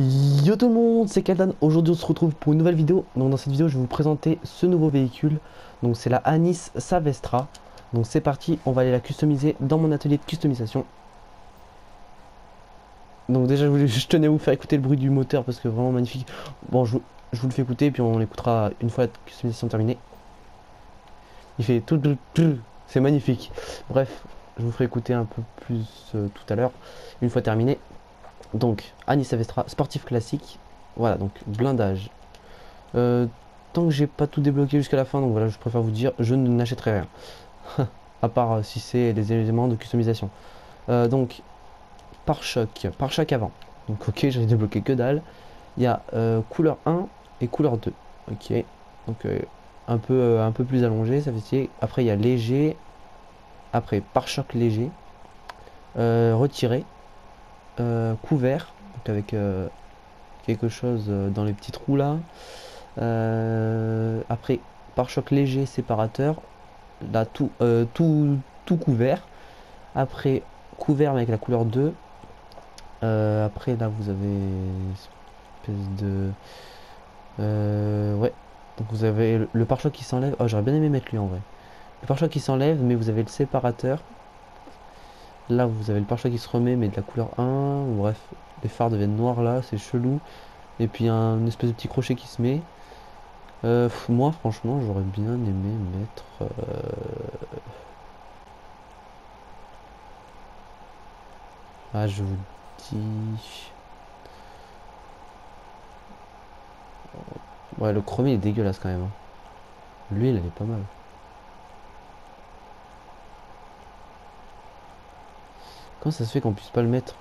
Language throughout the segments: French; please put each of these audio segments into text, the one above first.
Yo tout le monde, c'est Kaldan. Aujourd'hui, on se retrouve pour une nouvelle vidéo. Donc, dans cette vidéo, je vais vous présenter ce nouveau véhicule. Donc, c'est la Anis Savestra. Donc, c'est parti, on va aller la customiser dans mon atelier de customisation. Donc, déjà, je, tenais à vous faire écouter le bruit du moteur parce que vraiment magnifique. Bon, je, je vous le fais écouter, puis on l'écoutera une fois la customisation terminée. Il fait tout, tout, tout. C'est magnifique. Bref, je vous ferai écouter un peu plus euh, tout à l'heure, une fois terminé. Donc, Anis Avestra, sportif classique. Voilà, donc blindage. Euh, tant que j'ai pas tout débloqué jusqu'à la fin, donc voilà, je préfère vous dire, je n'achèterai rien. à part euh, si c'est des éléments de customisation. Euh, donc, pare-choc, pare-choc avant. Donc ok, j'ai débloqué que dalle. Il y a couleur 1 et couleur 2. Ok, donc un, peu, plus allongé, ça fait Après, il y a léger. Après, pare-choc léger. retiré euh, couvert, avec euh, quelque chose euh, dans les petits trous là. après, pare-choc léger séparateur, là tout, tout, tout couvert. Après, couvert avec la couleur 2. après, là, vous avez espèce de. ouais. Donc, vous avez le, pare-choc qui s'enlève. Oh, j'aurais bien aimé mettre lui en vrai. Le pare-choc qui s'enlève, mais vous avez le séparateur Là, vous avez le pare qui se remet, mais de la couleur 1. Bref, les phares deviennent noirs là, c'est chelou. Et puis, un espèce de petit crochet qui se met. Euh, moi, franchement, j'aurais bien aimé mettre... Euh, ah, je vous dis... Ouais, le chromé est dégueulasse quand même. Hein. L'huile, elle est pas mal. Comment ça se fait qu'on puisse pas le mettre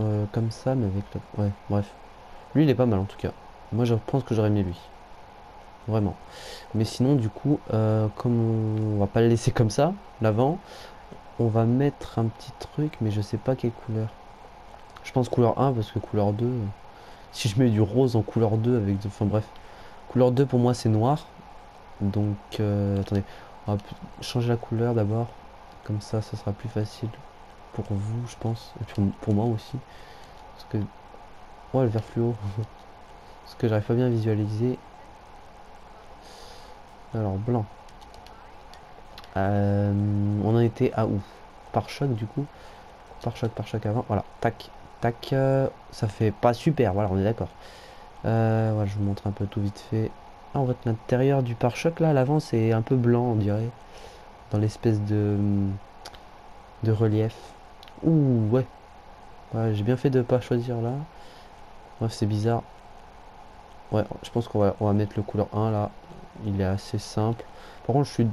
euh, comme ça, mais avec le... Ouais, bref. Lui, il est pas mal en tout cas. Moi, je pense que j'aurais mis lui. Vraiment. Mais sinon, du coup, euh, comme on va pas le laisser comme ça, l'avant, on va mettre un petit truc, mais je sais pas quelle couleur. Je pense couleur 1, parce que couleur 2... Si je mets du rose en couleur 2 avec... Enfin bref. Couleur 2, pour moi, c'est noir. Donc, euh, attendez. On va changer la couleur d'abord. Comme ça, ça sera plus facile pour vous, je pense, et pour, moi aussi. Parce que. Oh, le vert fluo. Parce que j'arrive pas bien à visualiser. Alors, blanc. Euh, on en était à où? Par choc, du coup? Par choc, par choc avant. Voilà, tac, tac. Euh, ça fait pas super, voilà, on est d'accord. Euh, voilà, je vous montre un peu tout vite fait. Ah, en fait, l'intérieur du pare-choc, là, à l'avant, c'est un peu blanc, on dirait. Dans l'espèce de, de relief. Ouh, ouais. j'ai bien fait de pas choisir là. Bref, c'est bizarre. Ouais, je pense qu'on va, mettre le couleur 1 là. Il est assez simple. Par contre, je suis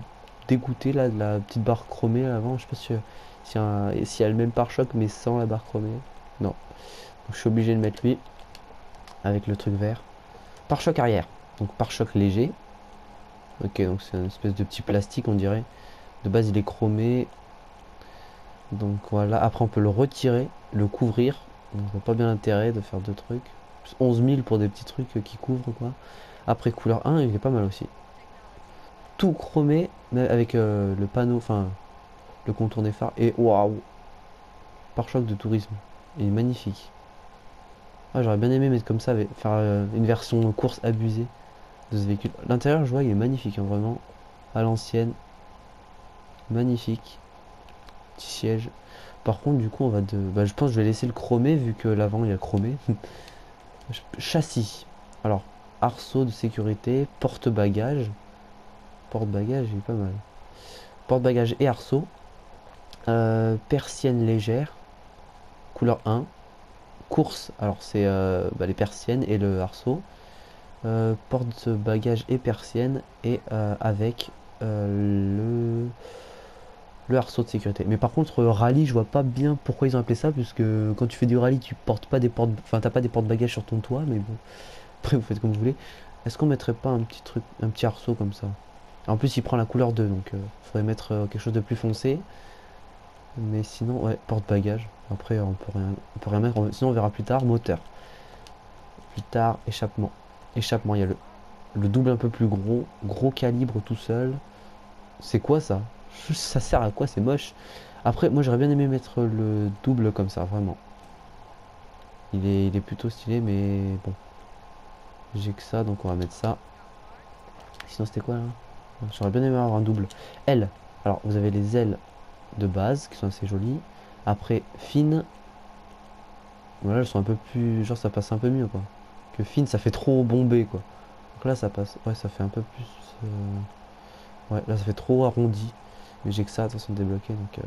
dégoûté là de la petite barre chromée avant. Je sais pas si, si, un, a le même pare-choc mais sans la barre chromée. Non. Je suis obligé de mettre lui avec le truc vert. Pare-choc arrière. Donc pare-choc léger. Ok, donc c'est une espèce de petit plastique on dirait. De base il est chromé. Donc voilà, après on peut le retirer, le couvrir. On voit pas bien l'intérêt de faire deux trucs. 11 000 pour des petits trucs qui couvrent quoi. Après couleur 1, il est pas mal aussi. Tout chromé, mais avec euh, le panneau, enfin le contour des phares. Et waouh Pare-choc de tourisme. Il est magnifique. Ah, j'aurais bien aimé mettre comme ça, faire euh, une version course abusée de ce véhicule. L'intérieur, je vois, il est magnifique, hein, vraiment. À l'ancienne. Magnifique siège. Par contre, du coup, on va de. Bah, je pense que je vais laisser le chromé vu que l'avant il a chromé. Châssis. Alors, arceau de sécurité, porte-bagages. Porte-bagages, il est pas mal. Porte-bagages et arceau. Euh, persienne légère. Couleur 1. Course, alors c'est euh, bah, les persiennes et le arceau. Euh, porte-bagages et persienne et avec le le arceau de sécurité. Mais par contre, rallye, je vois pas bien pourquoi ils ont appelé ça, puisque quand tu fais du rallye, tu portes pas des portes, enfin t'as pas des porte-bagages sur ton toit, mais bon, après vous faites comme vous voulez. Est-ce qu'on mettrait pas un petit truc, un petit arceau comme ça? En plus, il prend la couleur 2, donc euh, faudrait mettre euh, quelque chose de plus foncé. Mais sinon, ouais, porte-bagages. Après, on peut rien, on peut rien mettre. Sinon, on verra plus tard. Moteur. Plus tard, échappement. Échappement, il y a le double un peu plus gros, gros calibre tout seul. C'est quoi ça? Ça sert à quoi C'est moche? Après, moi j'aurais bien aimé mettre le double comme ça, vraiment. Il est, il est plutôt stylé, mais bon. J'ai que ça, donc on va mettre ça. Sinon, c'était quoi là J'aurais bien aimé avoir un double. L. Alors, vous avez les ailes de base qui sont assez jolies. Après, fine. Voilà, elles sont un peu plus. Genre, ça passe un peu mieux quoi. Que fine, ça fait trop bombé quoi. Donc là, ça passe. Ouais, ça fait un peu plus. euh, Ouais, là, ça fait trop arrondi. Mais j'ai que ça, de toute façon, débloqué. Donc, euh,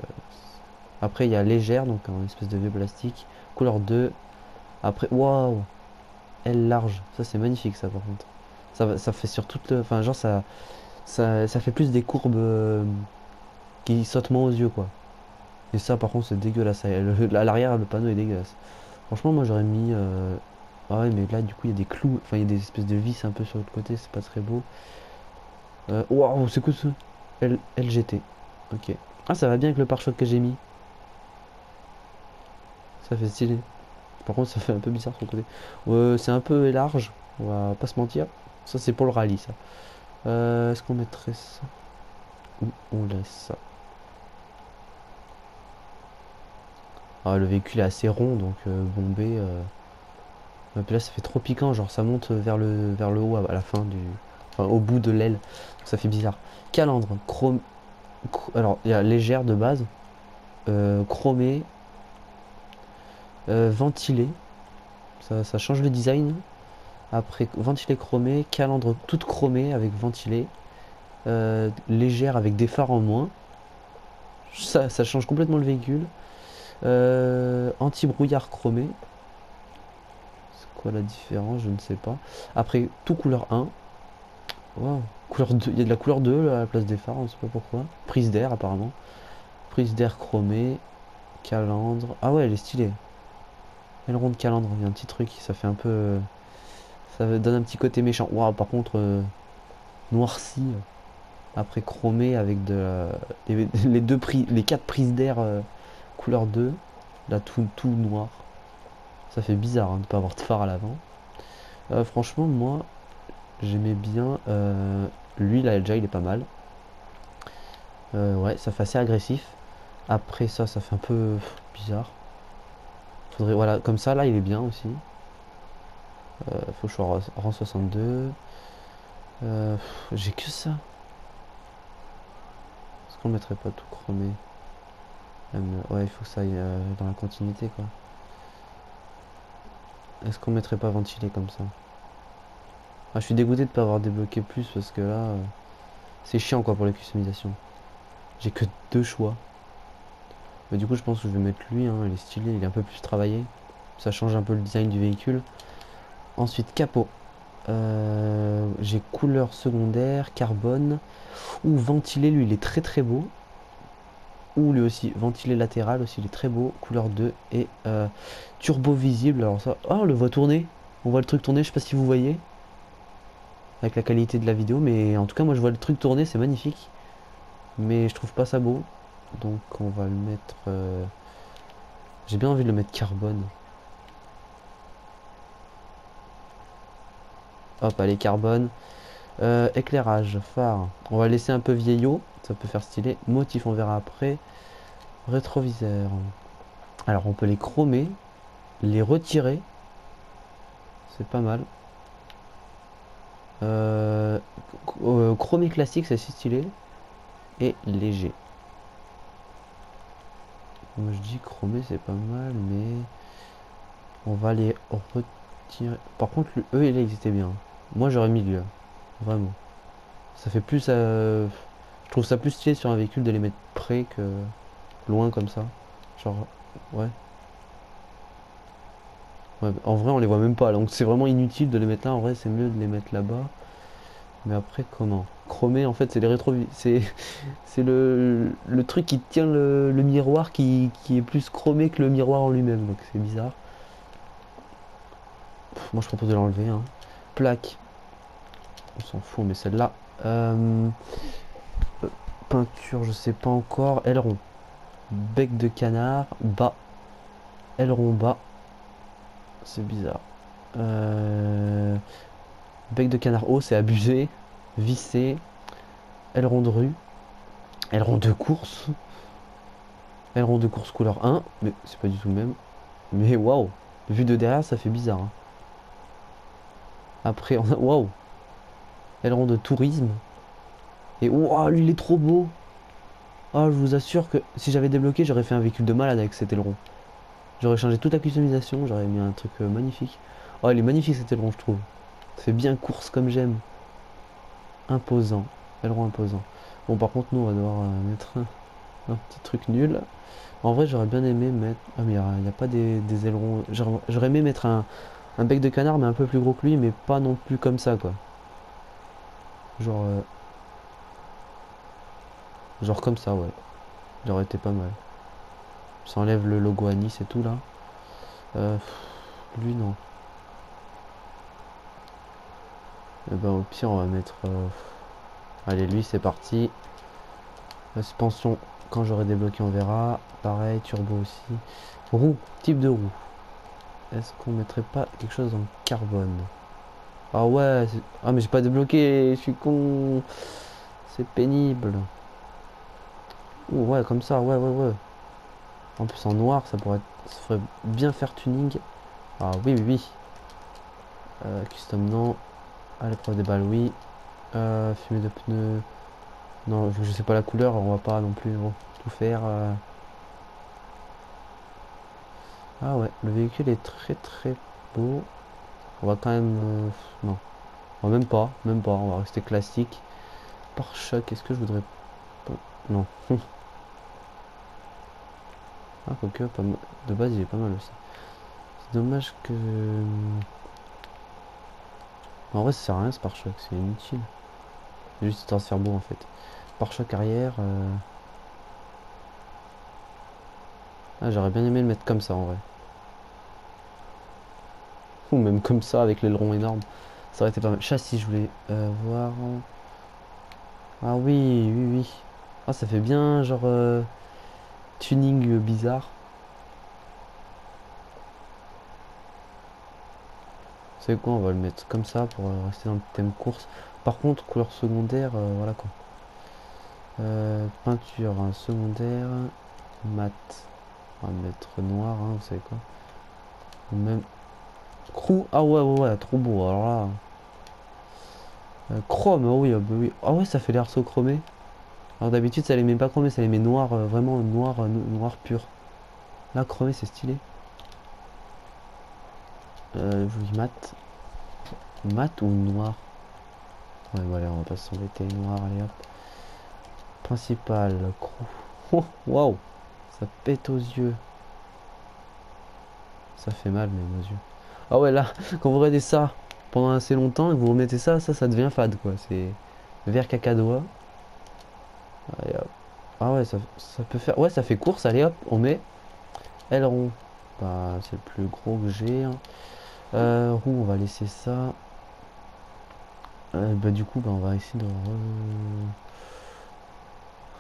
Après, il y a légère, donc un espèce de vieux plastique. Couleur 2. Après, waouh! L large. Ça, c'est magnifique, ça, par contre. Ça, ça fait sur toute le. Enfin, genre, ça, ça, ça fait plus des courbes euh, qui sautent moins aux yeux, quoi. Et ça, par contre, c'est dégueulasse. À l'arrière, le panneau est dégueulasse. Franchement, moi, j'aurais mis. euh, Ah ouais, mais là, du coup, il y a des clous. Enfin, il y a des espèces de vis un peu sur l'autre côté. C'est pas très beau. Waouh, c'est quoi ça? L... LGT. Ok. Ah, ça va bien avec le pare-choc que j'ai mis. Ça fait stylé. Par contre, ça fait un peu bizarre le côté. C'est un peu large, on va pas se mentir. Ça, c'est pour le rallye, ça. Euh, Est-ce qu'on mettrait ça? Ou on laisse ça? Ah, le véhicule est assez rond, donc euh, bombé. euh. Et puis là, ça fait trop piquant, genre ça monte vers le, vers le haut à la fin du. Au bout de l'aile. Ça fait bizarre. Calandre, chrome. Alors, il y a légère de base. euh, chromé. euh, ventilé. Ça, change le design. Après, ventilé chromé, calandre toute chromée avec ventilé. euh, légère avec des phares en moins. Ça, change complètement le véhicule. Anti-brouillard chromé. C'est quoi la différence? Je ne sais pas. Après, tout couleur 1. Wow. Couleur 2. Il y a de la couleur 2 là, à la place des phares, on sait pas pourquoi. Prise d'air apparemment. Prise d'air chromée. Calandre. Ah ouais, elle est stylée. Aileron de calandre, il y a un petit truc, ça fait un peu. Ça donne un petit côté méchant. Waouh, par contre, euh, noirci. euh, Après chromé avec de les, les deux prises, les quatre prises d'air euh, couleur 2. Là, tout, tout noir. Ça fait bizarre hein, de pas avoir de phare à l'avant. Euh, franchement, moi, j'aimais bien. euh, lui, là, déjà, il est pas mal. Euh, ouais, ça fait assez agressif. Après ça, ça fait un peu bizarre. Faudrait, voilà, comme ça, là, il est bien aussi. Euh, faut que rang- rang 62. Euh, J'ai que ça. Est-ce qu'on mettrait pas tout chromé? Ouais, il faut que ça aille euh, dans la continuité, quoi. Est-ce qu'on mettrait pas ventilé comme ça? Ah, je suis dégoûté de pas avoir débloqué plus parce que là, euh, c'est chiant, quoi, pour les customisations. J'ai que deux choix. Mais du coup, je pense que je vais mettre lui. hein, il est stylé, il est un peu plus travaillé. Ça change un peu le design du véhicule. Ensuite, capot. Euh, J'ai couleur secondaire, carbone. Ou ventilé, lui, il est très très beau. Ou lui aussi, ventilé latéral aussi, il est très beau. Couleur 2. Et euh, turbo visible. Alors ça. Oh, on le voit tourner. On voit le truc tourner, je sais pas si vous voyez. Avec la qualité de la vidéo. Mais en tout cas, moi, je vois le truc tourner, c'est magnifique. Mais je trouve pas ça beau. Donc on va le mettre. euh, J'ai bien envie de le mettre carbone. Hop, allez, carbone. Euh, éclairage, phare. On va laisser un peu vieillot. Ça peut faire stylé. Motif, on verra après. Rétroviseur. Alors on peut les chromer. Les retirer. C'est pas mal. Euh, euh, chromé classique, c'est stylé. Et léger. Moi je dis chromé c'est pas mal mais on va les retirer. Par contre le là ils étaient bien. Moi j'aurais mis lui là. Vraiment. Ça fait plus euh, je trouve ça plus stylé sur un véhicule de les mettre près que loin comme ça. Genre ouais. En vrai on les voit même pas donc c'est vraiment inutile de les mettre là. En vrai c'est mieux de les mettre là-bas. Mais après comment? Chromé en fait c'est les rétro c'est le, truc qui tient le, miroir qui, est plus chromé que le miroir en lui-même, donc c'est bizarre. Moi je propose de l'enlever. Hein. Plaque. On s'en fout, mais celle-là. Euh, peinture, je sais pas encore. Aileron. Bec de canard. Bas. Aileron bas. C'est bizarre. Euh, bec de canard haut, c'est abusé. Vissé. Aileron de rue. Aileron de course. Aileron de course couleur 1. Mais c'est pas du tout le même. Mais waouh. Vu de derrière, ça fait bizarre. hein. Après, on a... Waouh Aileron de tourisme. Et waouh, lui, il est trop beau Ah, je vous assure que si j'avais débloqué, j'aurais fait un véhicule de malade avec cet aileron. J'aurais changé toute la customisation, j'aurais mis un truc euh, magnifique. Oh, il est magnifique cet aileron, je trouve. Fait bien course comme j'aime. Imposant. Aileron imposant. Bon, par contre, nous, on va devoir euh, mettre un, petit truc nul. En vrai, j'aurais bien aimé mettre... Ah, mais il n'y a, pas des, ailerons... J'aurais j'aurais aimé mettre un, bec de canard, mais un peu plus gros que lui, mais pas non plus comme ça, quoi. Genre... euh, Genre comme ça, ouais. Il aurait été pas mal. Ça enlève le logo à Nice et tout, là. Euh, lui, non. Et ben, au pire, on va mettre... euh, Allez, lui, c'est parti. La suspension, quand j'aurai débloqué, on verra. Pareil, turbo aussi. Roue, type de roue. Est-ce qu'on mettrait pas quelque chose en carbone? Ah ouais, c'est- ah mais j'ai pas débloqué, je suis con. C'est pénible. Ouh, ouais, comme ça, ouais, ouais, ouais. En plus en noir, ça pourrait, ça ferait bien faire tuning. Ah oui, oui, oui. Euh, custom non. À l'épreuve des balles, oui. Euh, fumée de pneus. Non, vu que je sais pas la couleur, on va pas non plus bon, tout faire. euh. Ah ouais, le véhicule est très très beau. On va quand même... Non. On va même pas, même pas, on va rester classique. Pare-choc, est-ce que je voudrais... Non. ah, quoique, pas mal- de base il est pas mal aussi. C'est dommage que... En vrai ça sert à rien ce pare-choc, c'est inutile. Juste histoire de faire beau en fait. Pare-choc arrière... euh, Ah, j'aurais bien aimé le mettre comme ça en vrai. Ou même comme ça avec l'aileron énorme. Ça aurait été pas mal. Châssis, je voulais euh, voir. Ah oui, oui, oui. Ah, ça fait bien genre euh, tuning bizarre. C'est quoi, on va le mettre comme ça pour euh, rester dans le thème course. Par contre, couleur secondaire, euh, voilà quoi. Euh, peinture hein, secondaire, mat. On va mettre noir, hein, vous savez quoi. Même Crew, ah ouais, ouais, ouais, trop beau. Alors là, chrome, ah oui, ah bah oui. Ah ouais, ça fait l'air chromé. Alors d'habitude, ça les met pas chromé, ça les met noir, euh, vraiment noir, euh, no- noir pur. Là, chromé, c'est stylé. Euh, je vous dis mat. Mat ou noir? Ouais, voilà, on va pas s'embêter. Noir, allez hop. Principal, crew. Oh, waouh Ça pète aux yeux. Ça fait mal, même aux yeux. Ah ouais, là, quand vous regardez ça pendant assez longtemps et que vous remettez ça, ça, ça devient fade, quoi. C'est vert cacadois. Ah ouais, ça, peut faire... Ouais, ça fait course, allez hop, on met aileron. Bah, c'est le plus gros que j'ai. hein. Euh, roue, on va laisser ça. Euh, bah du coup, bah, on va essayer de... re-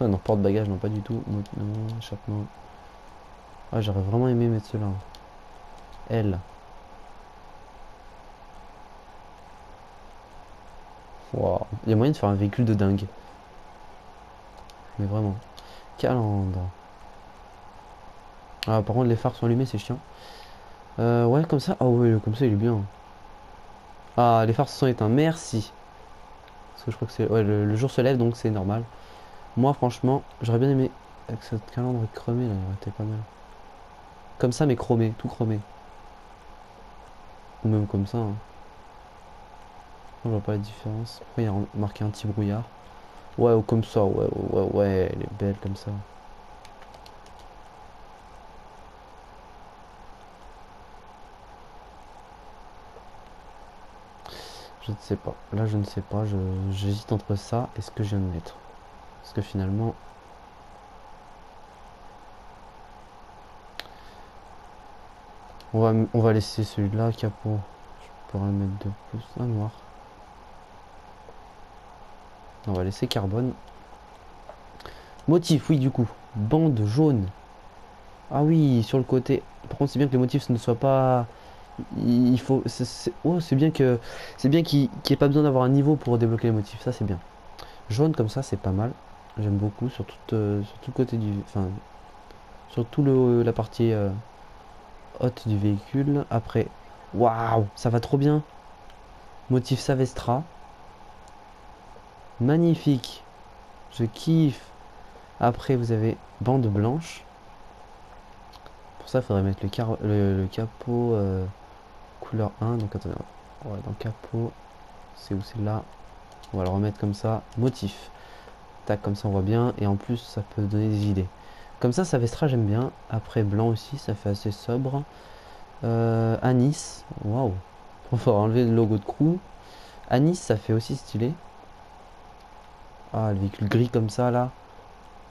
Ah non, porte-bagages, non, pas du tout. Non, échappement. Ah, j'aurais vraiment aimé mettre cela. L. Wow. Il y a moyen de faire un véhicule de dingue. Vraiment. Calandre. Ah, par contre, les phares sont allumés, c'est chiant. Euh, ouais, comme ça. Ah ouais, comme ça, il est bien. Ah, les phares se sont éteints. Merci. Parce que je crois que c'est... Le, jour se lève, donc c'est normal. Moi, franchement, j'aurais bien aimé... Avec cette calandre chromée, là, il aurait été pas mal. Comme ça, mais chromé. Tout chromé. Ou même comme ça. hein. Je vois pas la différence. Pourquoi il y a marqué un petit brouillard? Ouais, ou comme ça, ouais, ouais, ouais, elle est belle comme ça. Je ne sais pas. Là, je ne sais pas. J'hésite entre ça et ce que je viens de mettre. Parce que finalement... On va, on va laisser celui-là, capot. Je pourrais mettre de plus. Un noir. On va laisser carbone. Motif, oui, du coup. Bande jaune. Ah oui, sur le côté. Par contre, c'est bien que les motifs ne soient pas. Il faut. Oh, c'est bien que. C'est bien qu'il n'y ait pas besoin d'avoir un niveau pour débloquer les motifs. Ça, c'est bien. Jaune comme ça, c'est pas mal. J'aime beaucoup sur, toute, euh, sur tout le côté du. Enfin. Sur tout le, la partie. euh, haute du véhicule. Après, waouh, ça va trop bien. Motif Savestra. Magnifique. Je kiffe. Après, vous avez bande blanche. Pour ça, il faudrait mettre le, capot euh, couleur 1. Donc, attendez, dans capot, c'est où? C'est là. On va le remettre comme ça. Motif. Tac, comme ça on voit bien. Et en plus, ça peut donner des idées. Comme ça, Savestra, j'aime bien. Après, blanc aussi, ça fait assez sobre. Euh, Anis. Waouh. On va enlever le logo de crew. Anis, ça fait aussi stylé. Ah, le véhicule gris comme ça, là.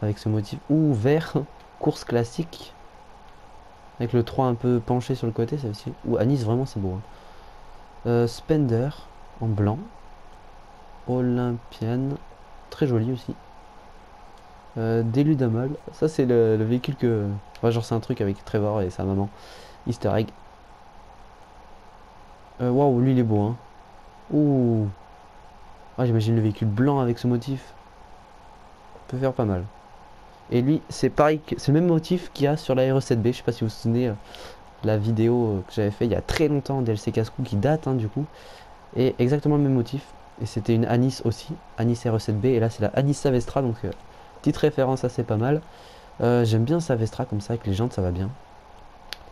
Avec ce motif. Ou vert. Course classique. Avec le 3 un peu penché sur le côté, ça aussi. Ou Anis, vraiment, c'est beau. Hein. Euh, Spender en blanc. Olympienne. Très joli aussi. Euh, Déludamol. Ça, c'est le, véhicule que. genre, c'est un truc avec Trevor et sa maman. Easter egg. Euh, waouh, lui, il est beau, hein. Ouh. Ah, j'imagine le véhicule blanc avec ce motif. Peut faire pas mal. Et lui, c'est pareil, c'est le même motif qu'il y a sur la re 7B. Je sais pas si vous vous souvenez euh, la vidéo que j'avais fait il y a très longtemps, DLC Cascou, qui date hein, du coup. Et exactement le même motif. Et c'était une Anis aussi, Anis RE7B. Et là, c'est la Anis Savestra, donc euh, petite référence assez pas mal. Euh, j'aime bien Savestra comme ça, avec les jantes, ça va bien.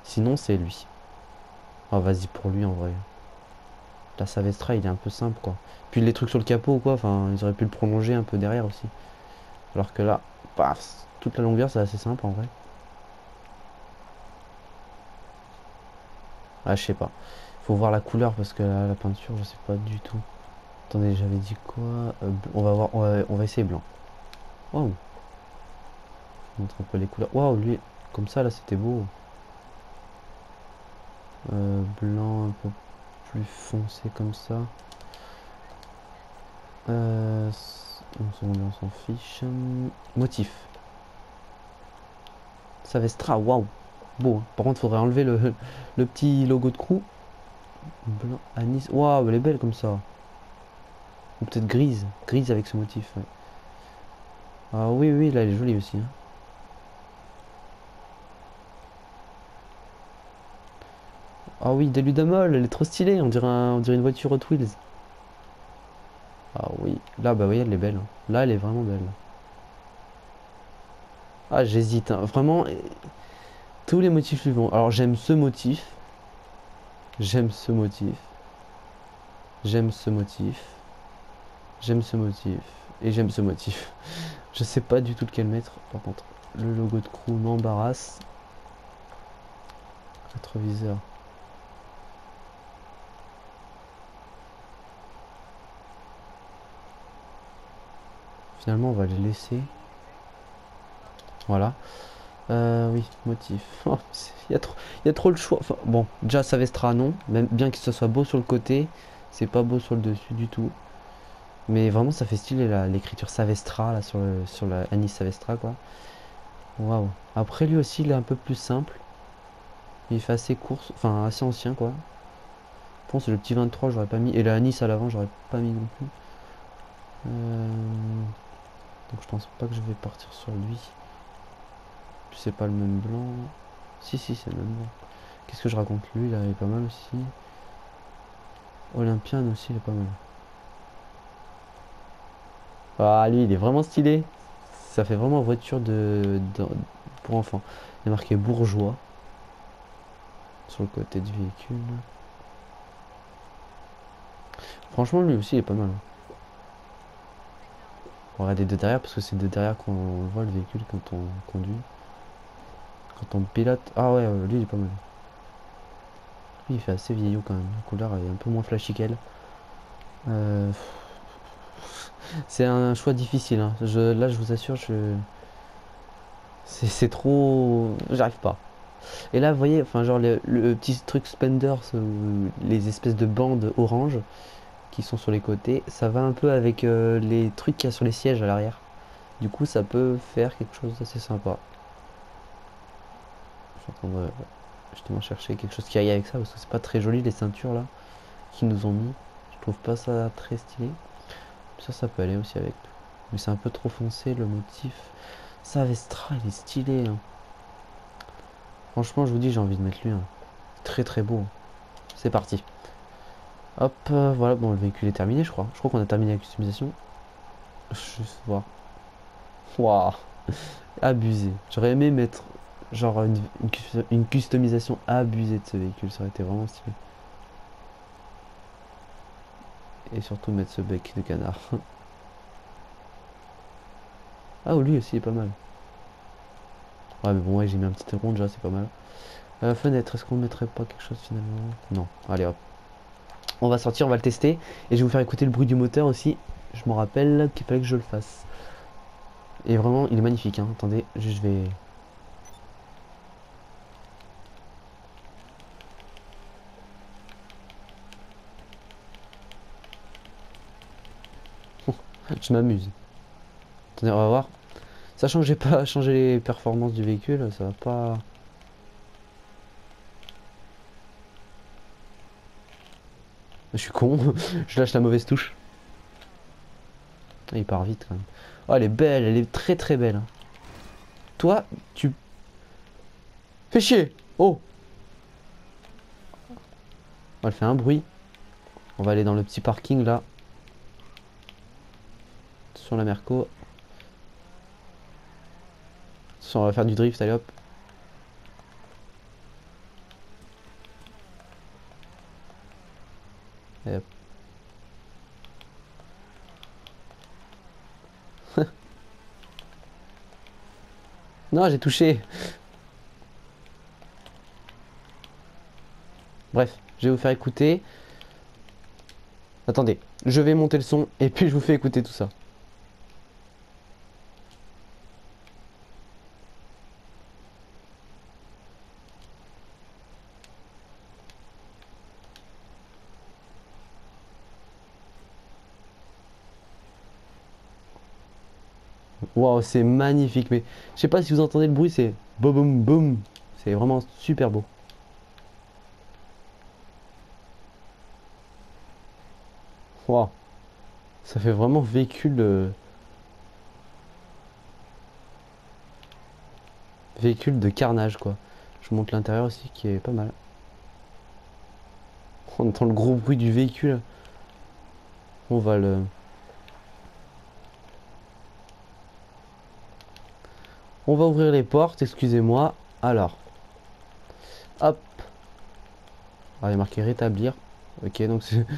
Sinon, c'est lui. Oh, vas-y pour lui en vrai. La Savestra, il est un peu simple quoi. Puis les trucs sur le capot quoi, enfin, ils auraient pu le prolonger un peu derrière aussi. Alors que là, paf, toute la longueur, c'est assez simple en vrai. Ah, je sais pas. Faut voir la couleur parce que la, peinture, je sais pas du tout. Attendez, j'avais dit quoi? Euh, On va voir, on va, essayer blanc. Waouh montre un peu les couleurs. Waouh, lui, comme ça là, c'était beau. Euh, blanc un peu plus foncé comme ça. Euh, on s'en fiche. Motif. Savestra, waouh. Beau. Hein. Par contre, faudrait enlever le, petit logo de crew. Blanc, anis. Waouh, elle est belle comme ça. Ou peut-être grise. Grise avec ce motif. Ah oui, oui, là, elle est jolie aussi. Hein. Ah oui, Deludamol, elle est trop stylée. On dirait, une voiture Hot Wheels. Ah oui, là, bah oui, elle est belle. Hein. Là, elle est vraiment belle. Ah, j'hésite. Hein. Vraiment, tous les motifs suivants. Alors, j'aime ce motif. J'aime ce motif. J'aime ce motif. J'aime ce motif. Et j'aime ce motif. Je sais pas du tout lequel mettre. Par contre, le logo de crew m'embarrasse. Rétroviseur. Finalement, on va les laisser. Voilà. Euh, oui, motif. Oh, il y, a trop, y le choix. Bon, déjà Savestra non. Même bien que ce soit beau sur le côté, c'est pas beau sur le dessus du tout. Mais vraiment, ça fait stylé l'écriture Savestra là sur, le, sur la Anis Savestra quoi. Après lui aussi, il est un peu plus simple. Il fait assez court, enfin assez ancien quoi. Je pense que le petit 23, j'aurais pas mis. Et la Anis à l'avant, j'aurais pas mis non plus. Euh, donc je pense pas que je vais partir sur lui c'est pas le même blanc. Si, si, c'est le même blanc. Qu'est-ce que je raconte? Lui, il est pas mal aussi. Olympien aussi, il est pas mal. Ah, lui, il est vraiment stylé. Ça fait vraiment voiture de, pour enfants. Il est marqué bourgeois sur le côté du véhicule. Franchement, lui aussi, il est pas mal. On regarder de derrière parce que c'est de derrière qu'on voit le véhicule quand on conduit. Quand on pilote... Ah ouais, euh, lui il est pas mal. Lui il fait assez vieillot quand même. La couleur est un peu moins flashy qu'elle. Euh, c'est un choix difficile. Hein. Là je vous assure, je... C'est trop... J'arrive pas. Et là vous voyez, enfin genre le, petit truc Spenders, les espèces de bandes orange qui sont sur les côtés, ça va un peu avec euh, les trucs qu'il y a sur les sièges à l'arrière. Du coup ça peut faire quelque chose d'assez sympa on va justement chercher quelque chose qui aille avec ça parce que c'est pas très joli les ceintures là qui nous ont mis. Je trouve pas ça très stylé. Ça, ça peut aller aussi avec. Mais c'est un peu trop foncé le motif. Ça, Vestra, il est stylé. Hein. Franchement, je vous dis, j'ai envie de mettre lui. Hein. très très beau. C'est parti. Hop, euh, voilà, bon, le véhicule est terminé, je crois. Je crois qu'on a terminé la customisation. Juste voir. Waouh, abusé. J'aurais aimé mettre genre une, une, customisation abusée de ce véhicule, ça aurait été vraiment stylé. Et surtout mettre ce bec de canard. ah, lui aussi est pas mal. Ouais, mais bon, ouais, j'ai mis un petit rond déjà, c'est pas mal. Euh, fenêtre, est-ce qu'on mettrait pas quelque chose finalement? Non, allez hop. On va sortir, on va le tester. Et je vais vous faire écouter le bruit du moteur aussi. Je me rappelle qu'il fallait que je le fasse. Et vraiment, il est magnifique. Hein. Attendez, je vais... je m'amuse. Attendez, on va voir. Sachant que j'ai pas changé les performances du véhicule, ça va pas... Je suis con, je lâche la mauvaise touche. Il part vite quand même. Oh, elle est belle, elle est très très belle. Hein. Toi, tu... Fais chier Oh Elle fait un bruit. On va aller dans le petit parking là. Sur la Merco. On va faire du drift, allez hop. Non, j'ai touché. Bref, je vais vous faire écouter. Attendez, je vais monter le son et puis je vous fais écouter tout ça. C'est magnifique. Mais je sais pas si vous entendez le bruit, c'est boum boum boum. C'est vraiment super beau. Waouh. Ça fait vraiment véhicule Véhicule de carnage quoi. Je monte l'intérieur aussi qui est pas mal. On entend le gros bruit du véhicule. On va le... On va ouvrir les portes, excusez-moi. Alors. Hop. Ah, il y marqué rétablir. Ok, donc c'est...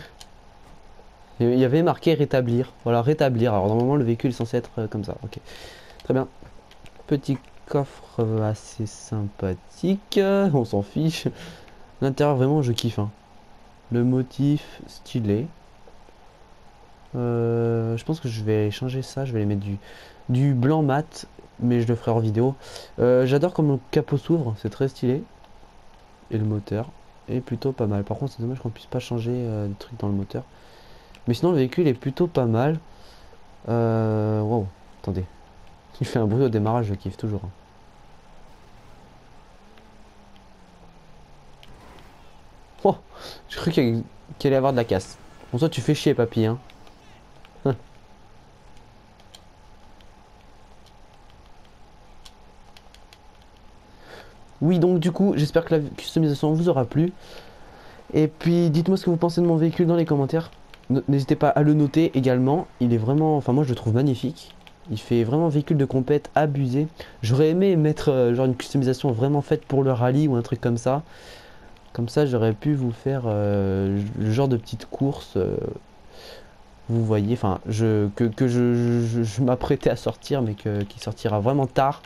Il y avait marqué rétablir. Voilà, rétablir. Alors normalement le véhicule est censé être euh, comme ça. Ok. Très bien. Petit coffre assez sympathique. On s'en fiche. L'intérieur vraiment je kiffe. Hein. Le motif stylé. Euh, je pense que je vais changer ça. Je vais les mettre du, du blanc mat mais je le ferai en vidéo. Euh, j'adore comme le capot s'ouvre, c'est très stylé. Et le moteur est plutôt pas mal. Par contre, c'est dommage qu'on puisse pas changer euh, des trucs dans le moteur. Mais sinon, le véhicule est plutôt pas mal. Euh, wow, attendez. Il fait un bruit au démarrage, je kiffe toujours. Hein. Oh, je cru qu'il allait avoir de la casse. Bon, toi, tu fais chier, papy, hein. Oui, donc du coup, j'espère que la customisation vous aura plu. Et puis, dites-moi ce que vous pensez de mon véhicule dans les commentaires. N'hésitez pas à le noter également. Il est vraiment, enfin moi je le trouve magnifique. Il fait vraiment véhicule de compète abusé. J'aurais aimé mettre euh, genre une customisation vraiment faite pour le rallye ou un truc comme ça. Comme ça, j'aurais pu vous faire euh, le genre de petite course euh, vous voyez, enfin, que, je, m'apprêtais à sortir, mais que, qui sortira vraiment tard,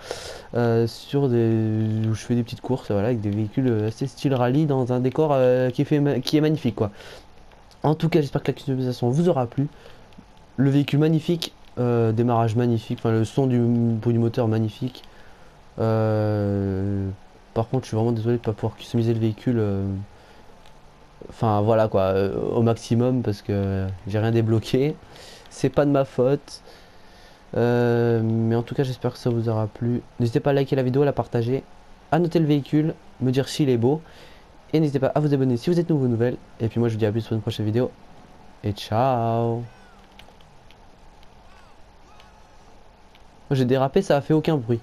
euh, sur des, où je fais des petites courses, voilà, avec des véhicules assez style rallye dans un décor euh, qui, est magnifique, quoi. En tout cas, j'espère que la customisation vous aura plu. Le véhicule magnifique, euh, démarrage magnifique, enfin le son du bruit du moteur magnifique. par contre, je suis vraiment désolé de ne pas pouvoir customiser le véhicule Enfin voilà quoi, euh, au maximum parce que j'ai rien débloqué. C'est pas de ma faute. Euh, mais en tout cas j'espère que ça vous aura plu. N'hésitez pas à liker la vidéo, à la partager, à noter le véhicule, me dire s'il est beau. Et n'hésitez pas à vous abonner si vous êtes nouveau nouvelle. Et puis moi je vous dis à plus pour une prochaine vidéo. Et ciao J'ai dérapé, ça a fait aucun bruit.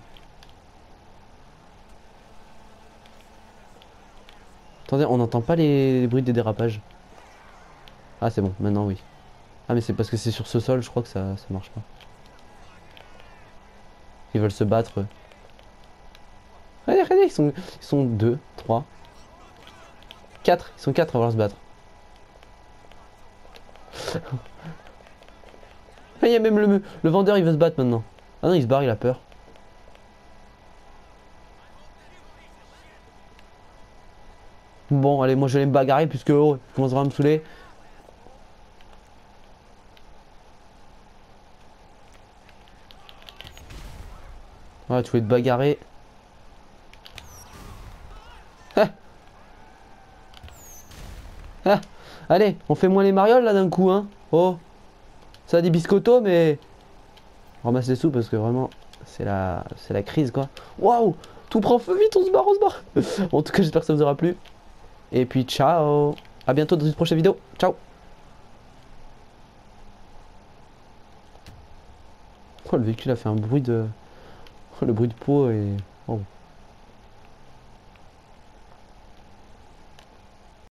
Attendez, on n'entend pas les... bruits des dérapages. Ah, c'est bon, maintenant oui. Ah, mais c'est parce que c'est sur ce sol, je crois que ça, ça marche pas. Ils veulent se battre. Regardez, regardez, ils sont, ils sont 2, 3, 4. Ils sont 4 à vouloir se battre. Ah, Il y a même le, le vendeur, il veut se battre maintenant. Ah non, il se barre, il a peur. Bon, allez, moi je vais me bagarrer puisque oh, il commence vraiment à me saouler. Ouais, tu voulais te bagarrer. Ah. Ah. Allez, on fait moins les marioles là d'un coup, hein. Oh. Ça a des biscottos, mais. On ramasse les sous parce que vraiment, c'est la, c'est la crise quoi. Waouh Tout prend feu, vite, on se barre, on se barre. en tout cas, j'espère que ça vous aura plu. Et puis, ciao À bientôt dans une prochaine vidéo. Ciao Oh, le véhicule a fait un bruit de... Le bruit de peau et... Oh.